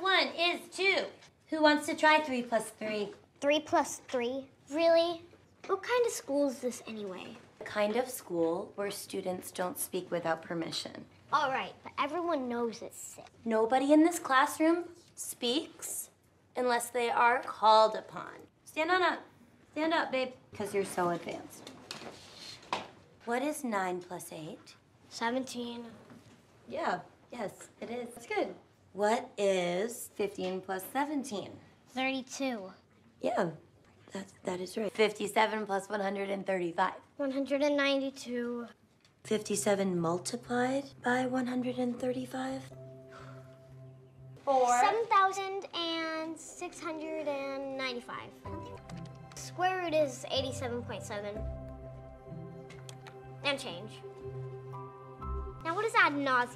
one is two. Who wants to try three plus three? Three plus three? Really? What kind of school is this anyway? The kind of school where students don't speak without permission. All right, but everyone knows it's sick. Nobody in this classroom speaks unless they are called upon. Stand on up. Stand up, babe, because you're so advanced. What is nine plus eight? 17. Yeah, yes, it is. That's good. What is 15 plus 17? 32. Yeah, that's, that is right. 57 plus 135. 192. 57 multiplied by 135? Four. 7,695. Square root is 87.7. And change. Now, what is ad nauseam?